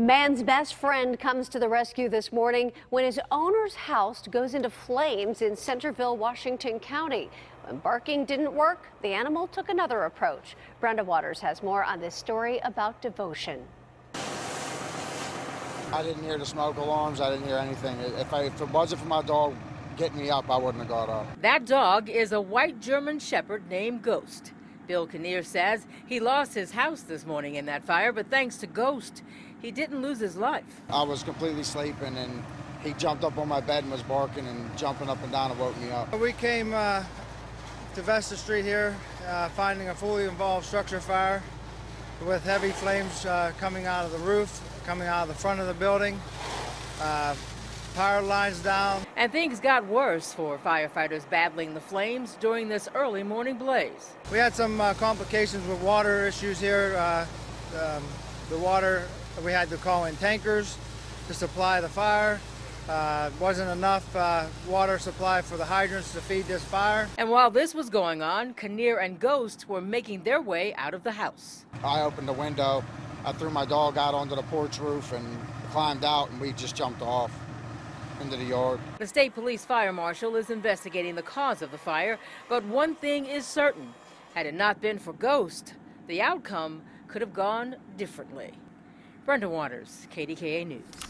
Man's best friend comes to the rescue this morning when his owner's house goes into flames in Centerville, Washington County. When barking didn't work, the animal took another approach. Brenda Waters has more on this story about devotion. I didn't hear the smoke alarms. I didn't hear anything. If, I, if it wasn't for my dog getting me up, I wouldn't have got up. That dog is a white German Shepherd named Ghost. Bill Kinnear says he lost his house this morning in that fire, but thanks to Ghost, he didn't lose his life. I was completely sleeping and he jumped up on my bed and was barking and jumping up and down and woke me up. We came uh, to Vesta Street here, uh, finding a fully involved structure fire with heavy flames uh, coming out of the roof, coming out of the front of the building. Uh, power lines down. And things got worse for firefighters battling the flames during this early morning blaze. We had some uh, complications with water issues here. Uh, um, the water, we had to call in tankers to supply the fire. Uh, wasn't enough uh, water supply for the hydrants to feed this fire. And while this was going on, Kinnear and Ghost were making their way out of the house. I opened the window. I threw my dog out onto the porch roof and climbed out, and we just jumped off into the yard. The state police fire marshal is investigating the cause of the fire, but one thing is certain. Had it not been for Ghost, the outcome could have gone differently. Brenda Waters, KDKA News.